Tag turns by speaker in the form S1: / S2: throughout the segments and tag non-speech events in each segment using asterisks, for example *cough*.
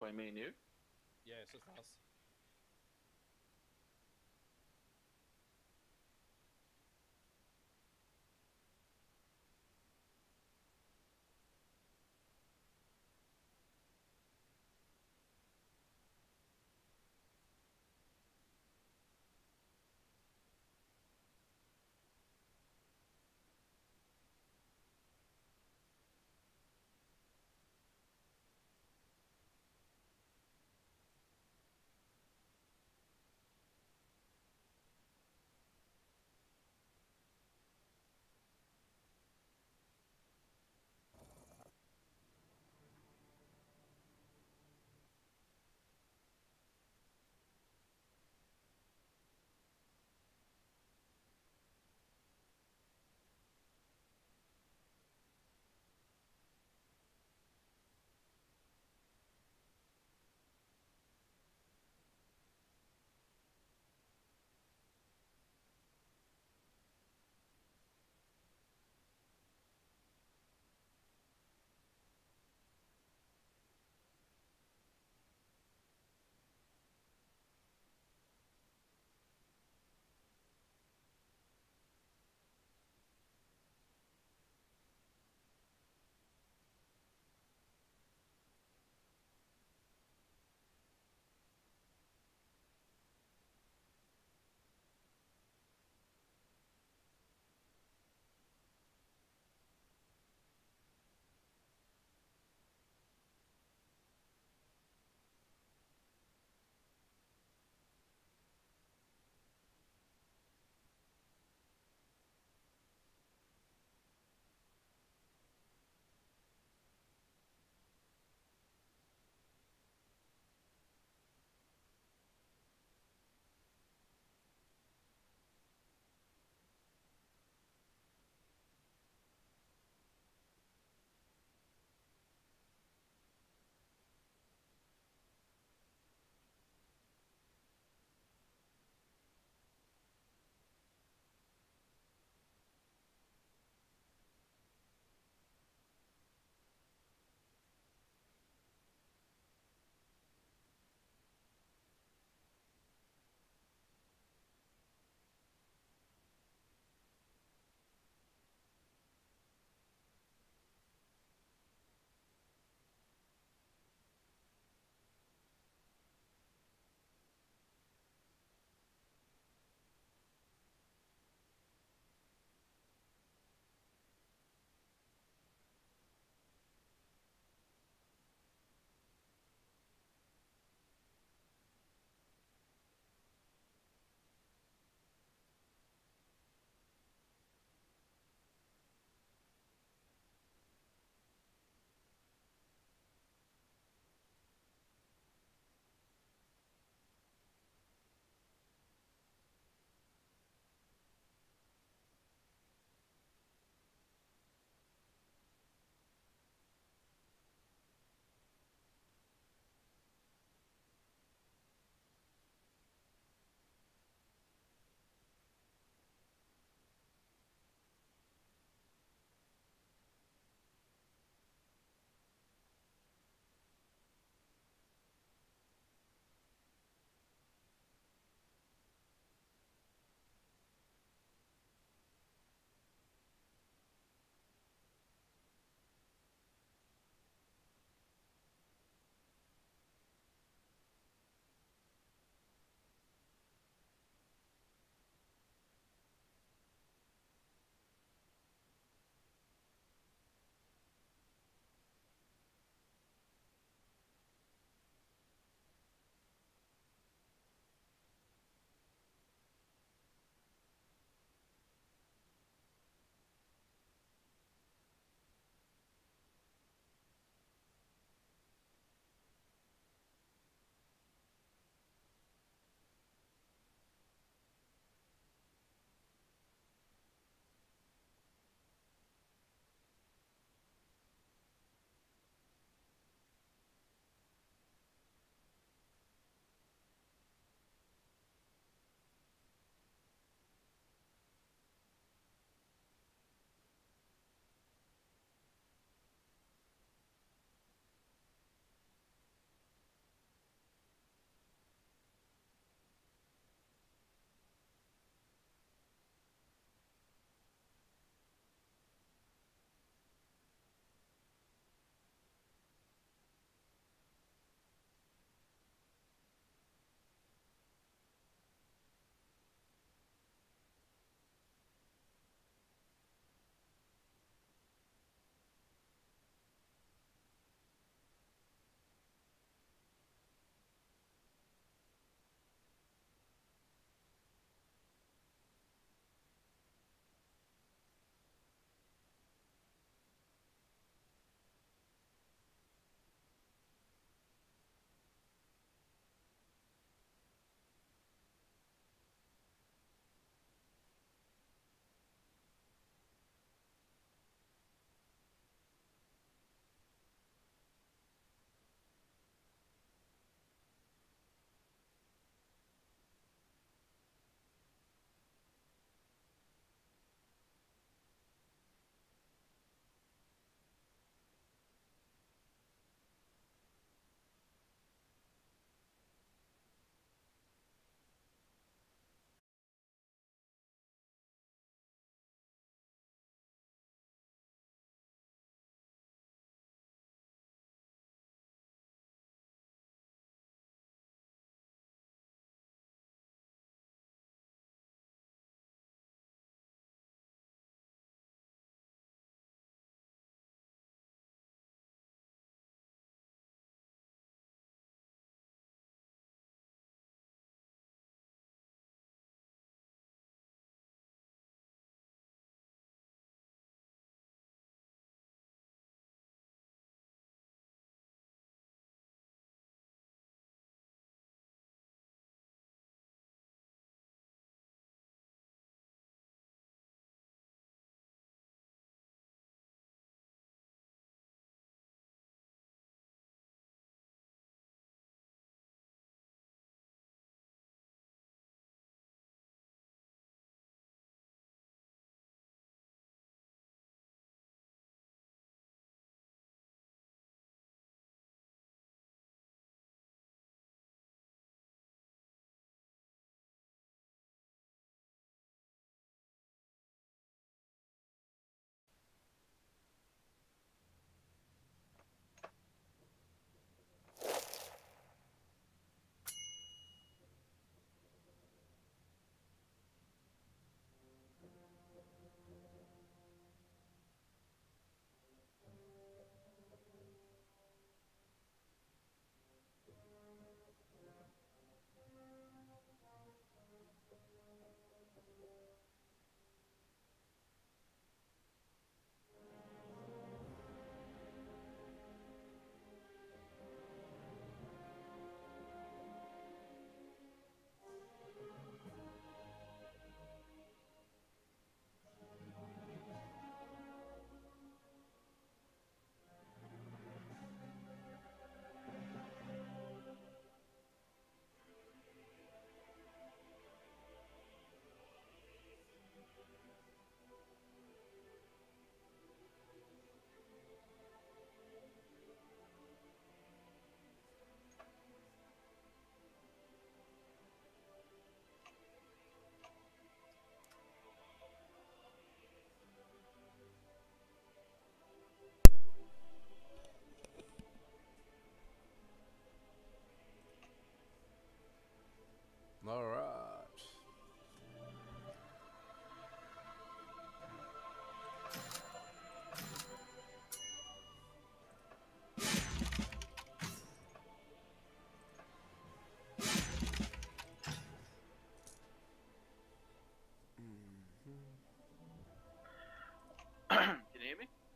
S1: By me and you?
S2: Yeah, it's just us.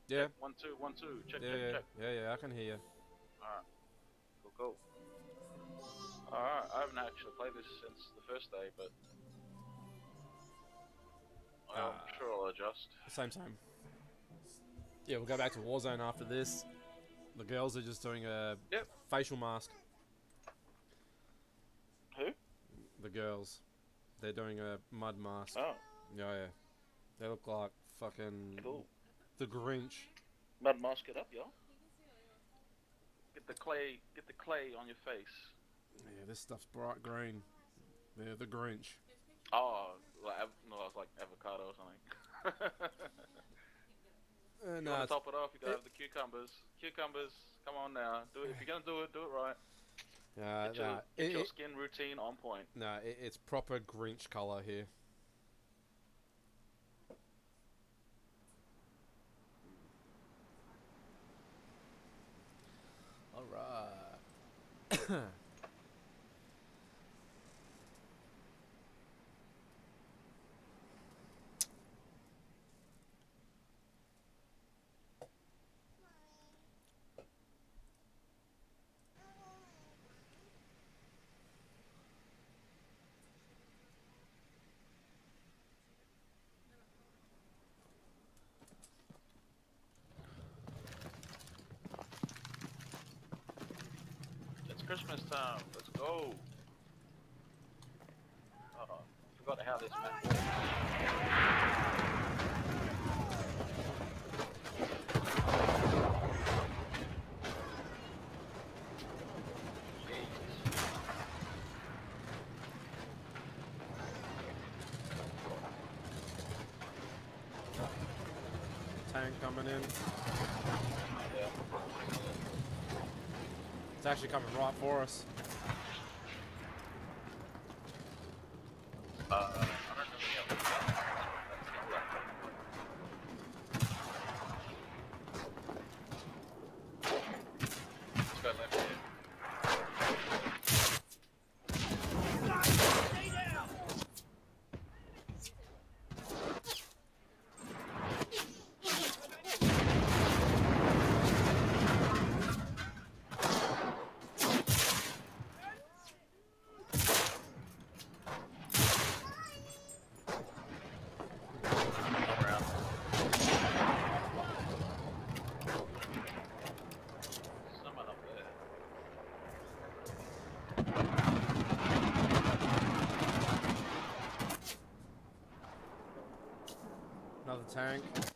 S2: Yeah.
S1: One two one two. Check
S2: Yeah,
S1: check
S2: yeah,
S1: check.
S2: yeah, yeah. I can hear you.
S1: Alright. Cool cool. Alright, I haven't actually played this since the first day, but I'm
S2: Ah.
S1: sure I'll adjust.
S2: Same, same. Yeah, we'll go back to Warzone after this. The girls are just doing a
S1: Yep.
S2: facial mask.
S1: Who?
S2: The girls, they're doing a mud mask.
S1: Oh,
S2: Yeah, yeah. They look like fucking
S1: cool.
S2: The Grinch.
S1: Mud mask it up, y'all. Get the clay get the clay on your face.
S2: Yeah, this stuff's bright green. They're the Grinch.
S1: Oh, like av- no, I was like avocado or something. *laughs*
S2: Uh,
S1: you
S2: no,
S1: want to
S2: it's,
S1: top it off? You gotta
S2: it-
S1: have the cucumbers. Cucumbers, come on now. Do it if you're gonna do it. Do it right.
S2: uh,
S1: Get your,
S2: nah,
S1: get
S2: it,
S1: your skin routine on point.
S2: nah, it, it's proper Grinch color here.
S1: It's Christmas time. Let's go. Oh, forgot how this map works. Jeez.
S2: Tank coming in.
S1: Yeah.
S2: It's actually coming right for us.
S1: Uh, I don't really have the gun. That's the other. Let's go left here. Around. Someone up there.
S2: Another tank.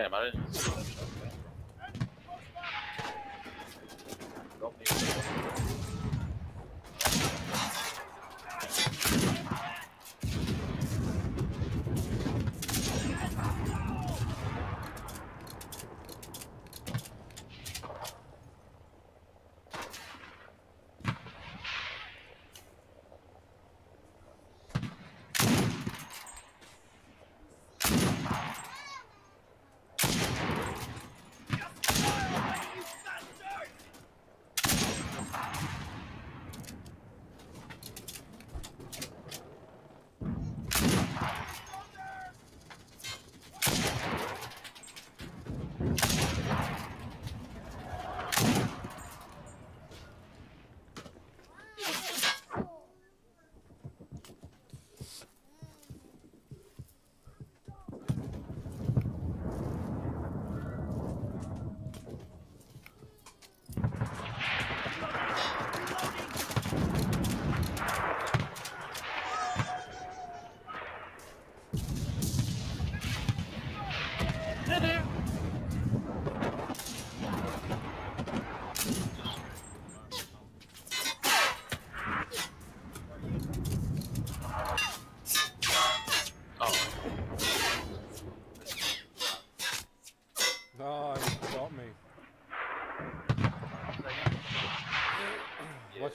S1: Damn, I didn't see that shotgun. Got me.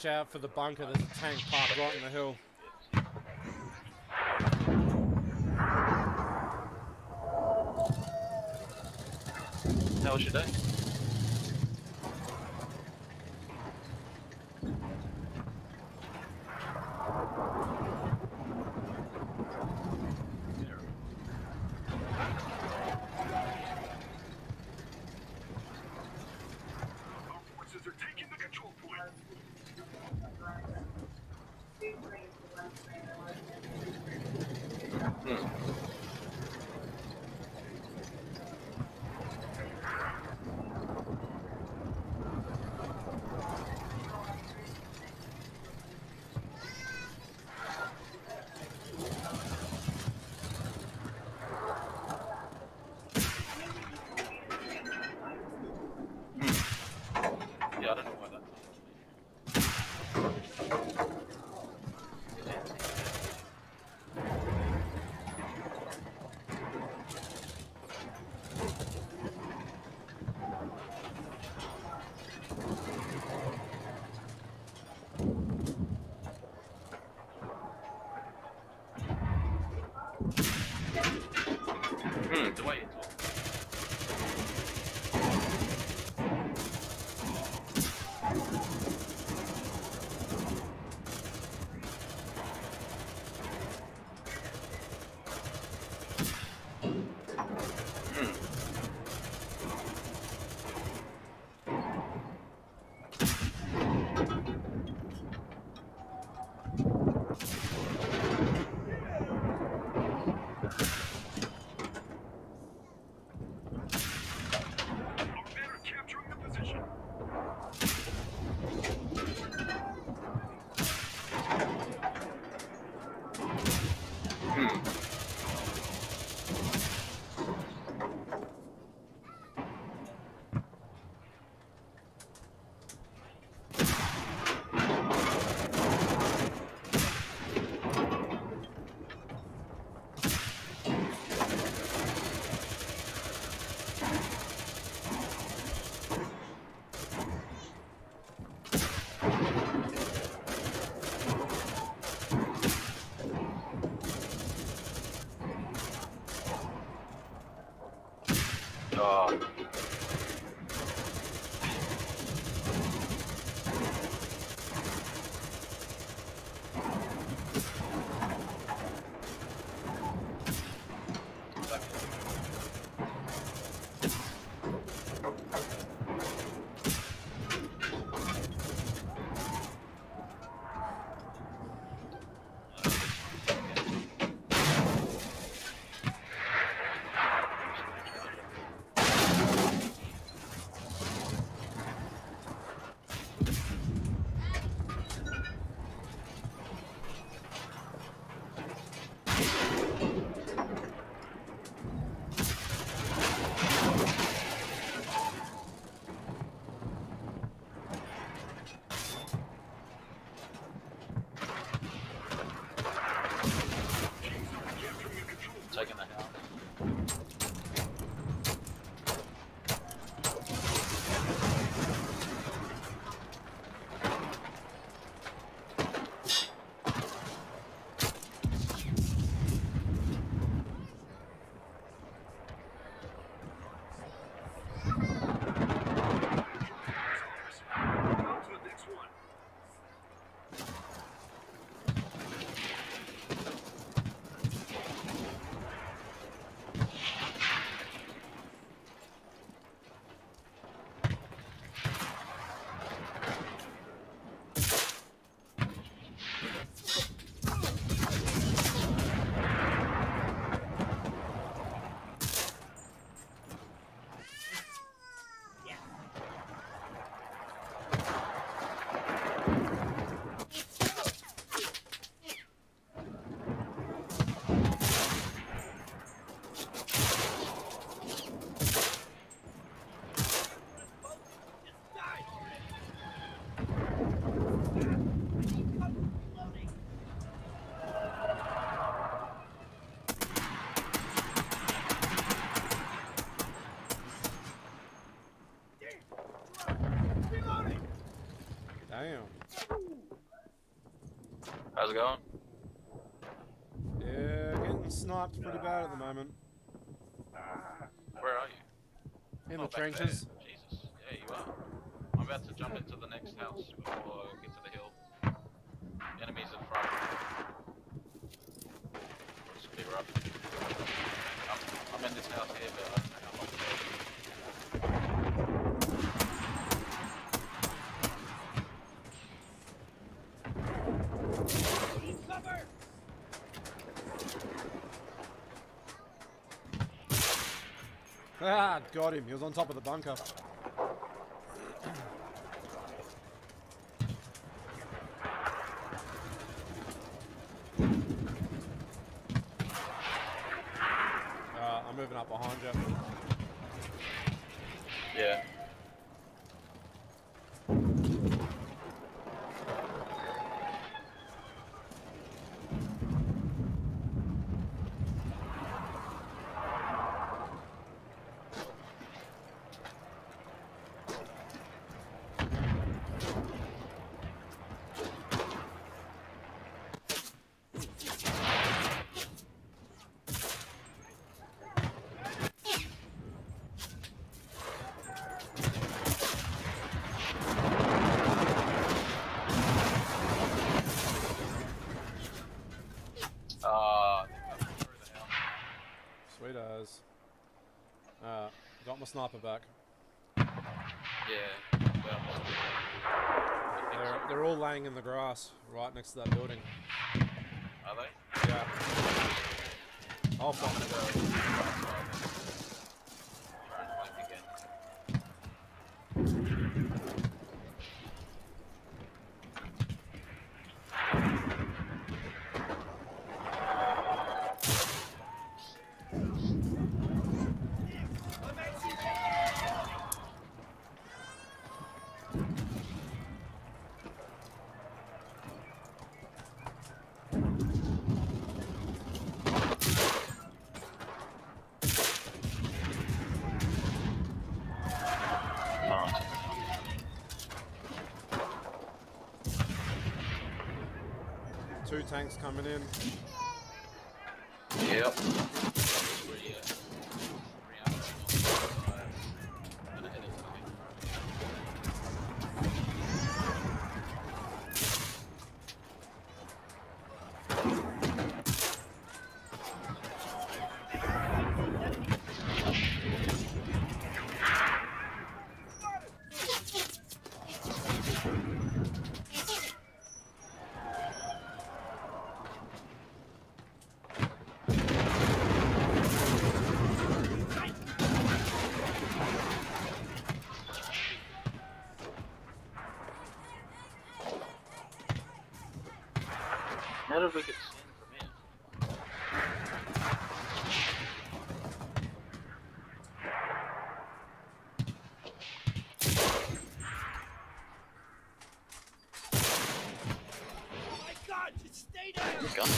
S2: Watch out for the bunker. There's a tank parked right in the hill.
S1: How was your day? Yeah, Oh. How's it going?
S2: Yeah, getting sniped pretty bad at the moment.
S1: Where are you?
S2: In
S1: Oh,
S2: the
S1: back there.
S2: trenches.
S1: Jesus. Yeah, you are. I'm about to jump into the next house before I get to the hill. Enemies in front. Just clear up. I'm, I'm in this house here, but I don't know how long it's gonna be.
S2: Ah, got him. He was on top of the bunker. Uh, I'm moving up behind you.
S1: Yeah. Uh, through the hell.
S2: Sweet as. Uh, got my sniper back.
S1: Yeah. Well,
S2: They're, they're all laying in the grass right next to that building.
S1: are they?
S2: Yeah. I'll
S1: I'm
S2: tanks coming in.
S1: Yep. Three, uh, three hours. Gonna head into the How did we get seen from here?
S3: Oh my God, just stay down!
S1: Gun.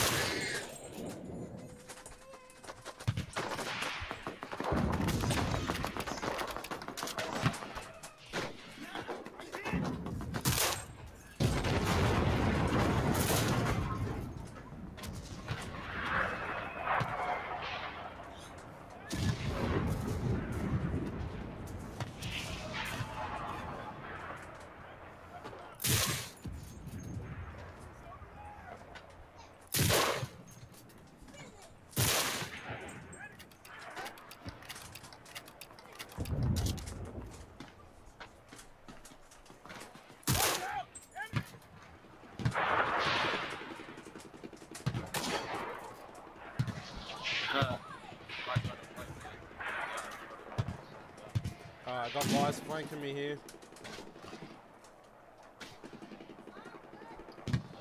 S2: Alright, got guys flanking me here.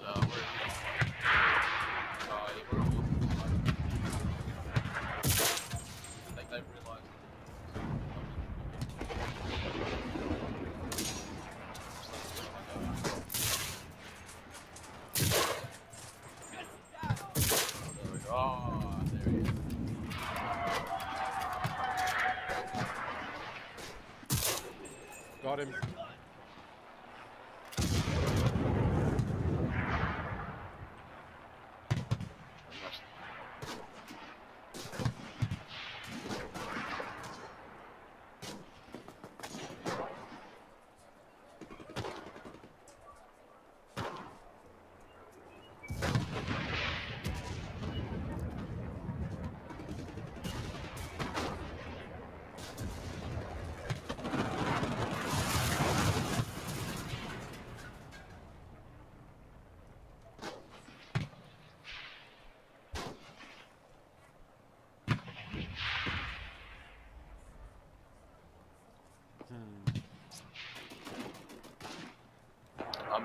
S1: Uh, where is he? Uh, yeah, we're all- I think they've realised. There we go. Oh, there he is.
S2: Got him.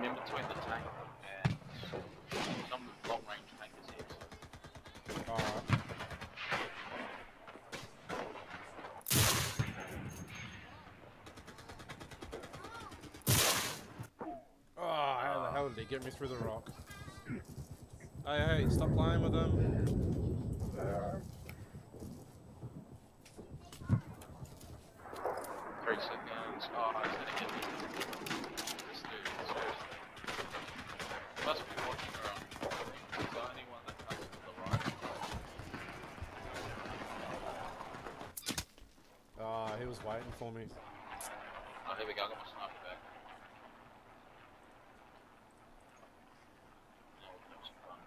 S1: I'm in between the tank and some long range tankers here.
S2: Alright. Oh, ah, how the hell did he get me through the rock? Hey, hey, stop playing with them.
S1: Three seconds. Oh, it's gonna get me. This dude, seriously. He must be watching around. He's the only one that comes to the right.
S2: Ah, he was waiting for me.
S1: Oh, here we go. I got my sniper back. Oh, that was fun.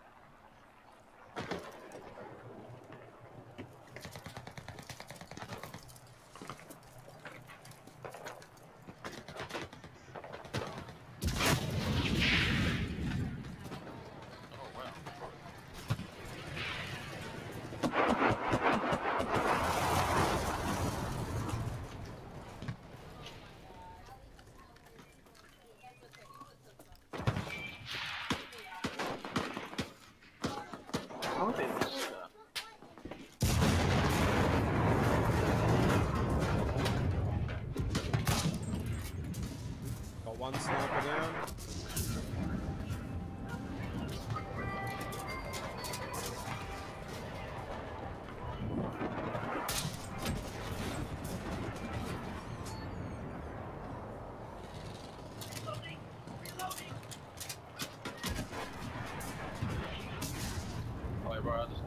S1: Oh, wow. How did this, uh,
S2: Got one sniper down.
S1: Oh, wait, bro, I just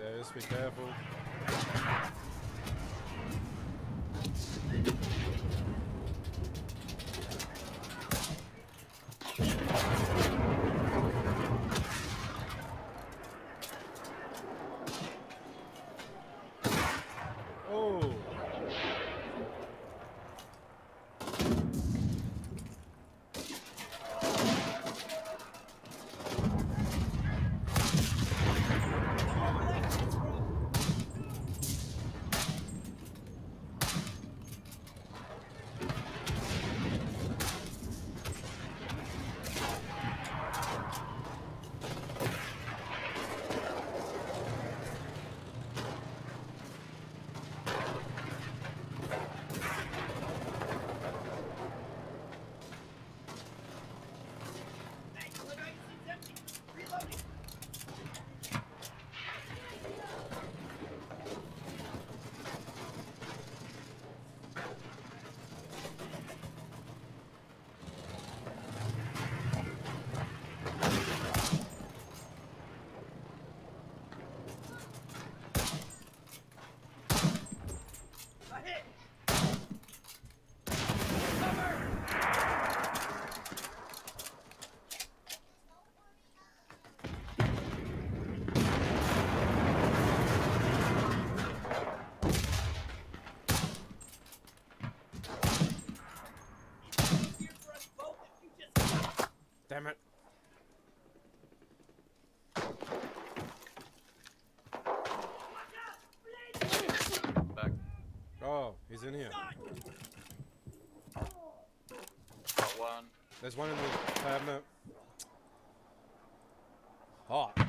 S2: Yeah, just be careful. Oh, he's in here.
S1: Got one.
S2: There's one in the cabinet. Hot.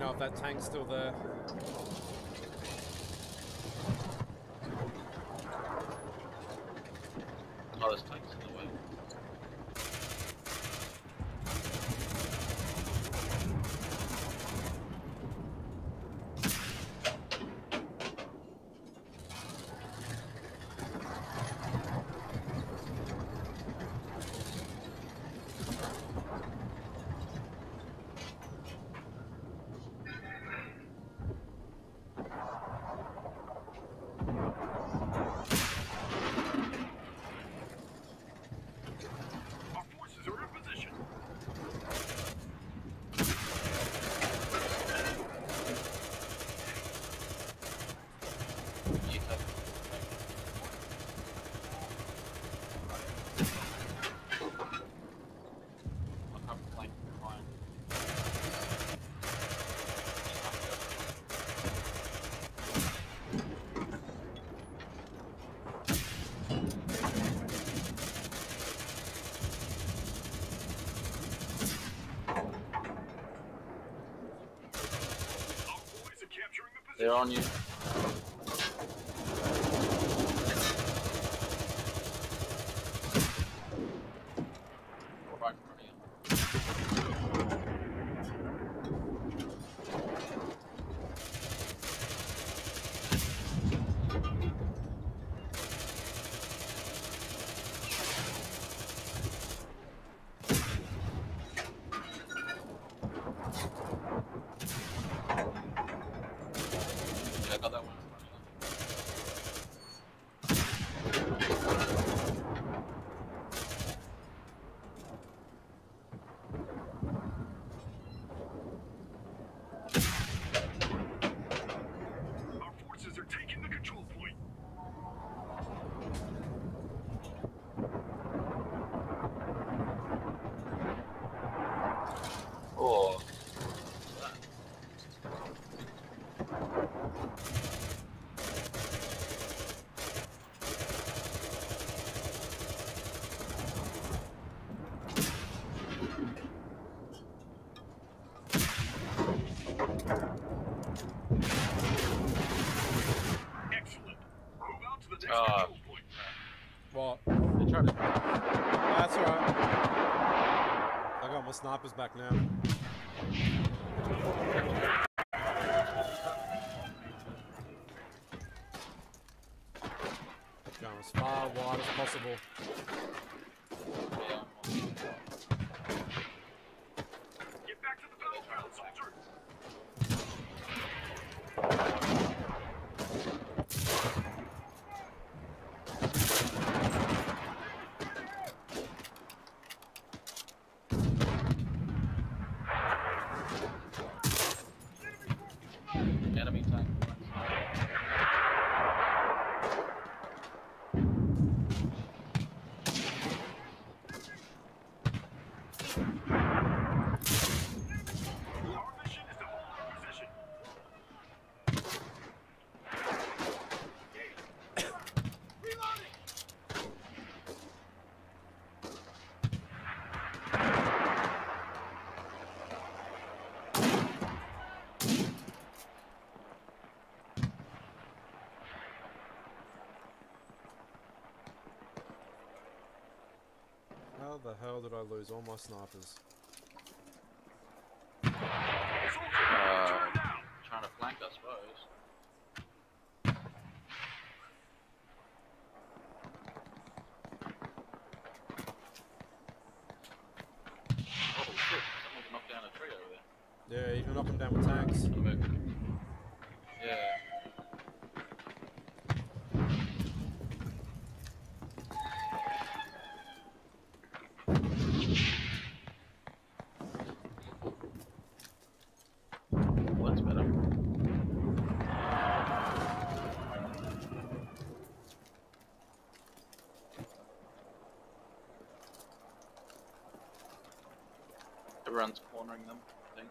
S2: Know if that tank's still there.
S1: Oh, there's tanks in the way.
S3: Our forces are in position.
S1: You have I have a flank behind.
S3: Our boys are capturing the position.
S1: They're on you. Tried to.
S2: That's alright. I got my snipers back now. Going as far wide as possible.
S1: Yeah.
S3: Get back to the battlefield, soldier.
S1: Enemy tank.
S3: Our mission is to hold our position. Reloading.
S2: How the hell did I lose all my snipers?
S1: Uh. Trying to flank, I suppose. Oh shit! Someone knocked down a tree over there.
S2: Yeah, you can knock them down with tanks.
S1: Yeah. Well, that's better. Everyone's cornering them, I think.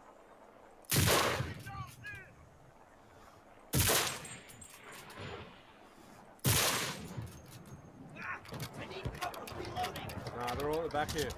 S2: Nah, they're all at the back here.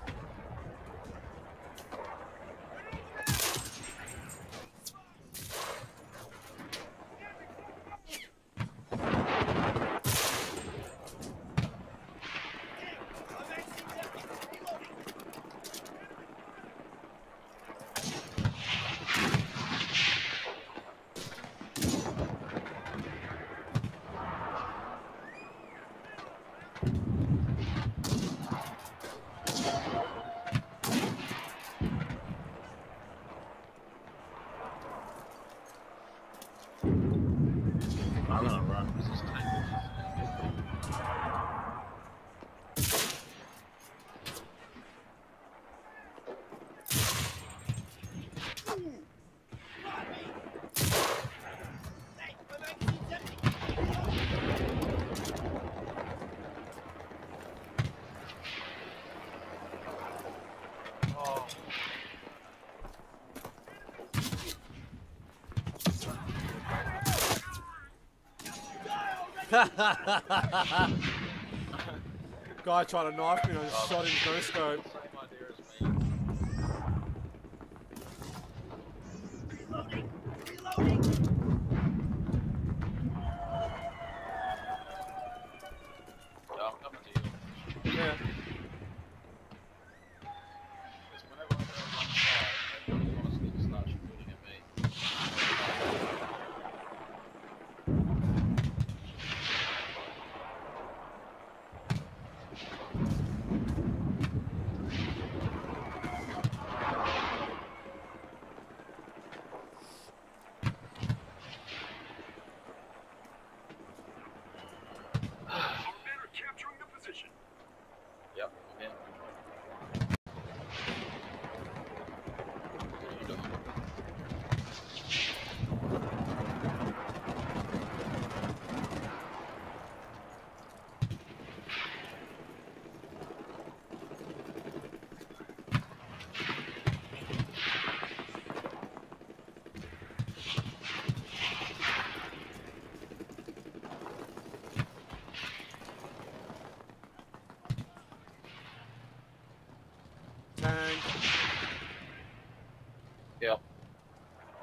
S2: *laughs* Guy tried to knife me and I just shot him no scope.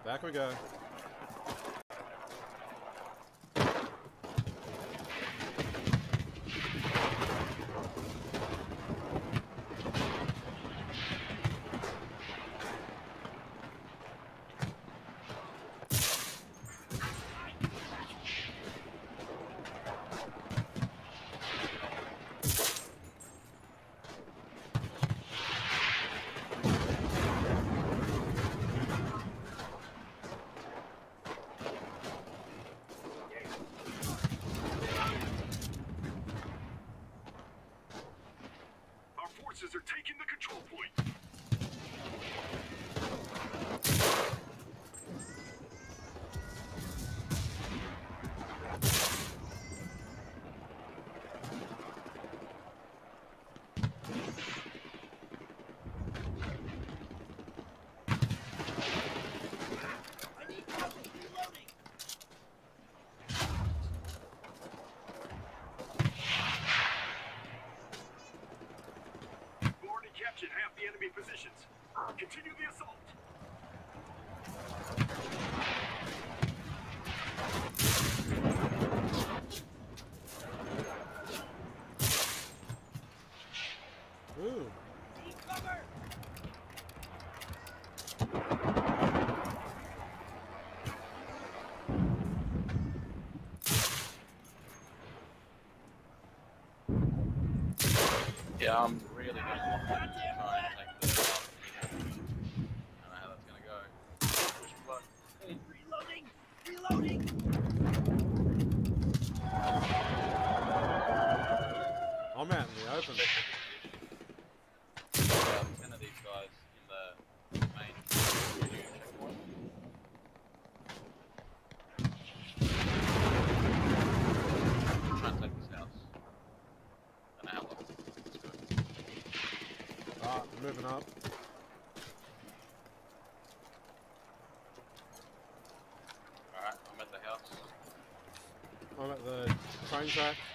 S2: Back we go.
S1: positions. Continue the assault. finds that.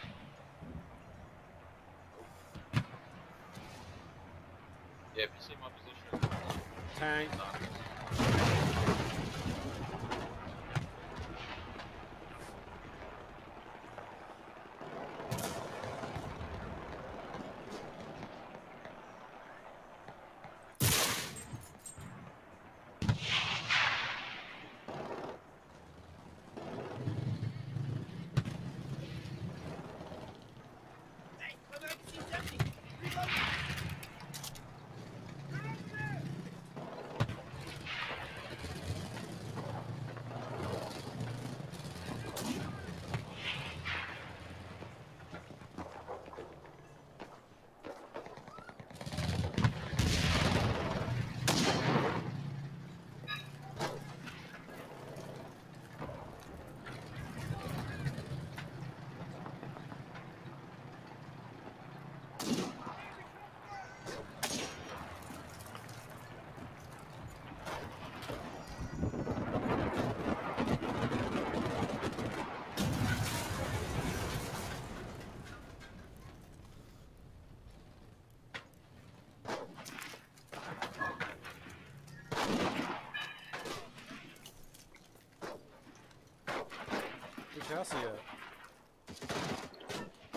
S2: Jesse at?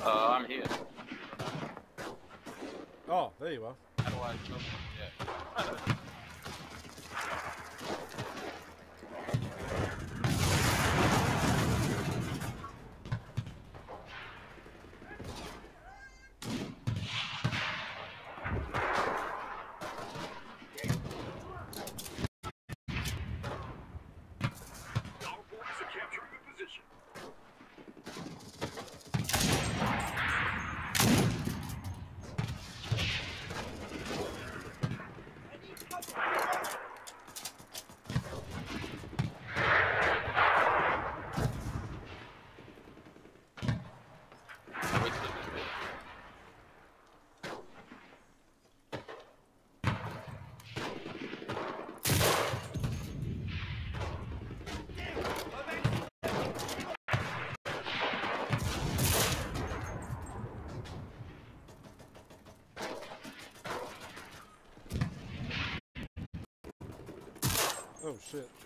S1: Uh, I'm here.
S2: Oh, there you are.
S1: How do I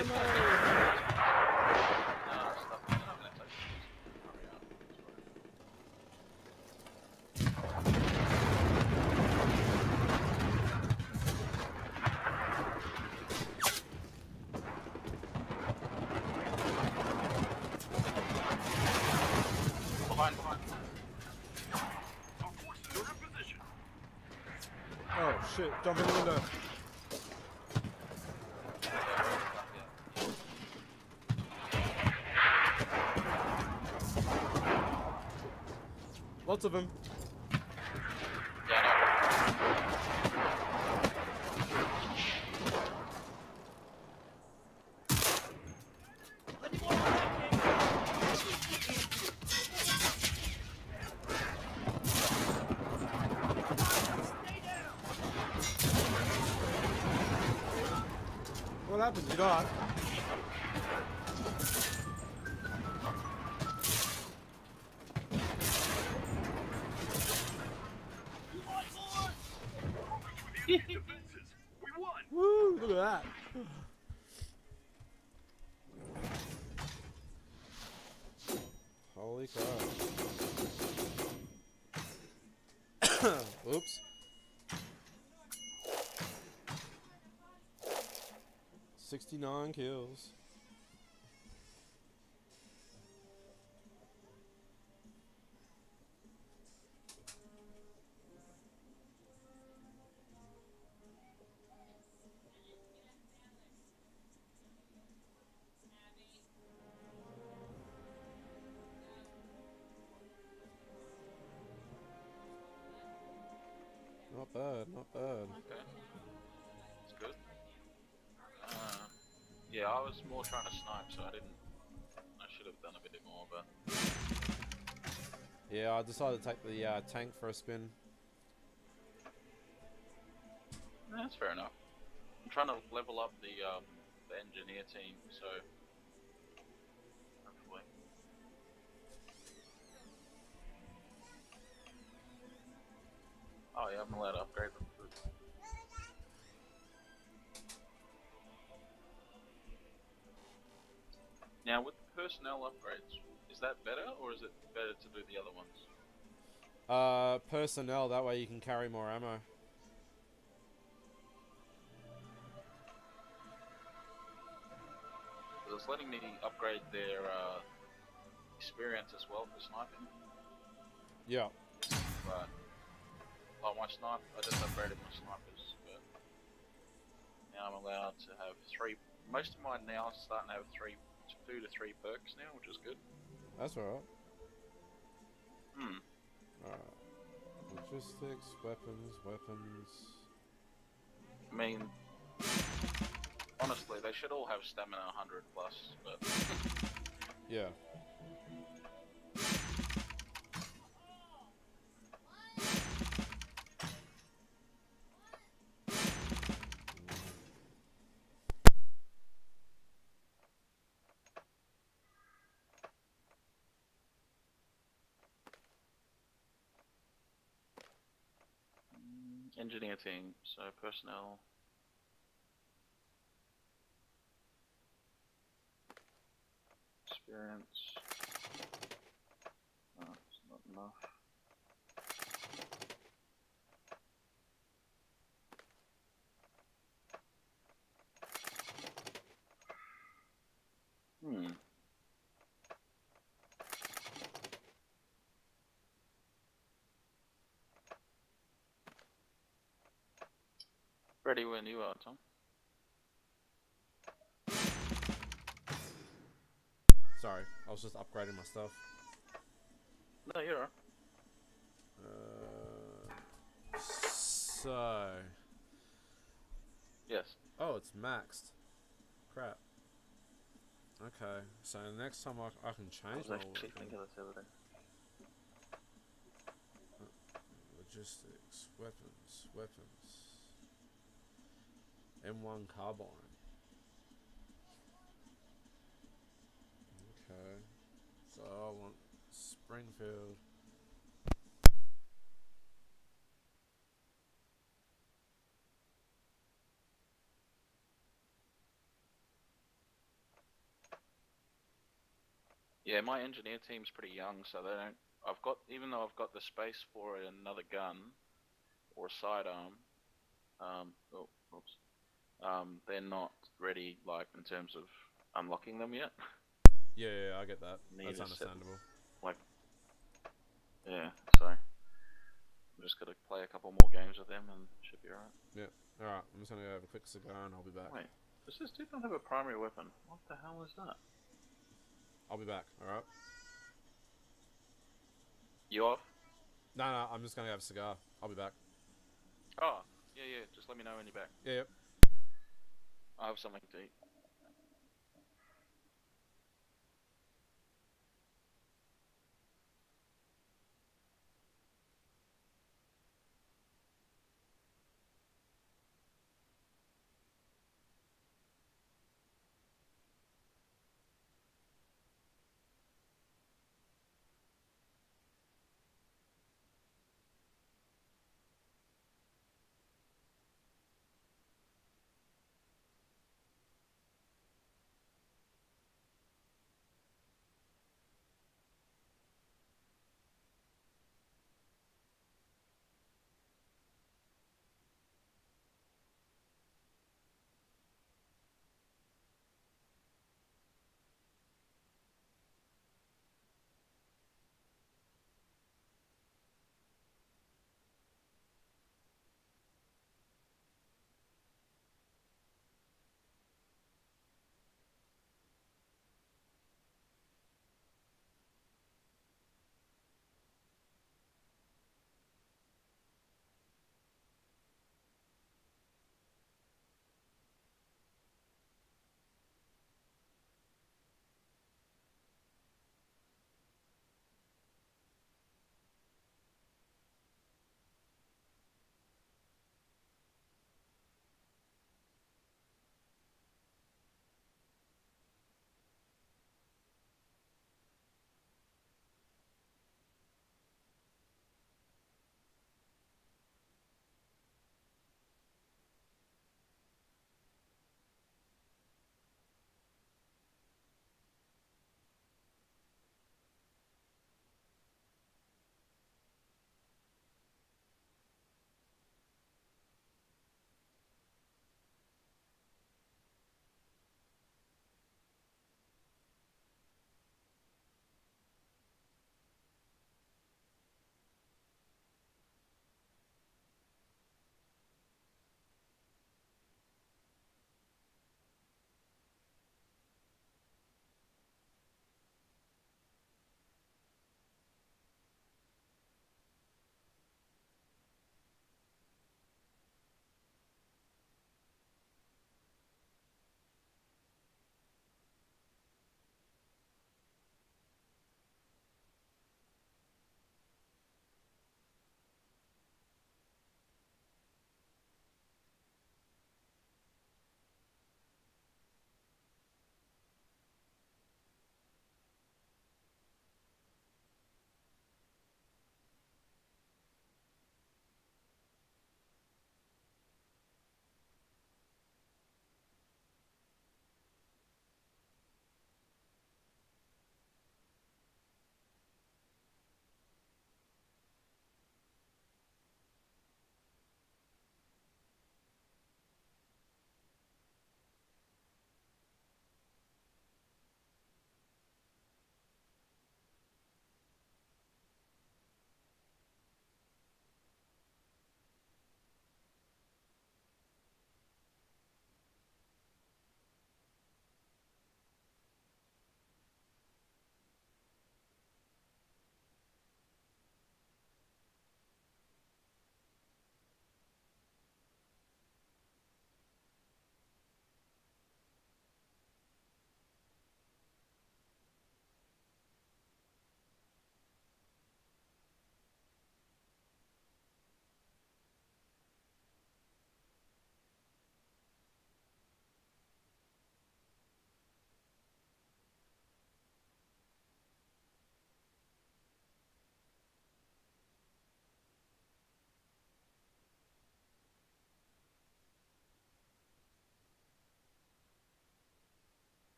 S2: Oh shit, jump in the window. Lots of them.
S1: Yeah, I know.
S3: Plenty
S2: 69 kills.
S1: I was more trying to snipe, so I didn't. I should have done a bit more, but
S2: Yeah, I decided to take the uh, tank for a spin.
S1: that's fair enough. I'm trying to level up the um, the engineer team, so hopefully. Oh yeah, I'm allowed to upgrade them. Now with the personnel upgrades, is that better or is it better to do the other ones?
S2: Uh, personnel. That way you can carry more ammo.
S1: It's letting me upgrade their uh, experience as well for sniping.
S2: Yeah.
S1: But oh, my snipe, I just upgraded my snipers, but now I'm allowed to have three. Most of mine now are starting to have three, two to three perks now, which is good.
S2: That's alright.
S1: Hmm.
S2: Alright. Logistics, weapons, weapons.
S1: I mean, honestly, they should all have stamina 100 plus, but
S2: Yeah.
S1: Engineer team, so personnel. Experience. Oh, it's not enough. Hmm. Ready when you are, Tom.
S2: Sorry, I was just upgrading my stuff.
S1: No, you're alright.
S2: Uh, so.
S1: Yes.
S2: Oh, it's maxed. Crap. Okay, so next time I, I can change
S1: I
S2: was
S1: actually thinking this the other day.
S2: logistics, weapons, weapons. M1 carbine. Okay, so I want Springfield.
S1: Yeah, my engineer team's pretty young, so they don't. I've got, even though I've got the space for another gun or a sidearm, um, oh, oops, um, they're not ready, like in terms of unlocking them yet.
S2: Yeah, yeah, I get that. That's
S1: understandable. set-
S2: understandable.
S1: Yeah, so I'm just gonna play a couple more games with them and should be alright.
S2: Yeah, alright, I'm just gonna go have a quick cigar and I'll be back.
S1: Wait, does this dude not have a primary weapon? What the hell is that?
S2: I'll be back, alright?
S1: You off?
S2: No, no, I'm just gonna have a cigar. I'll be back.
S1: Oh, yeah, yeah. Just let me know when you're back.
S2: Yeah, yep.
S1: I have something to eat.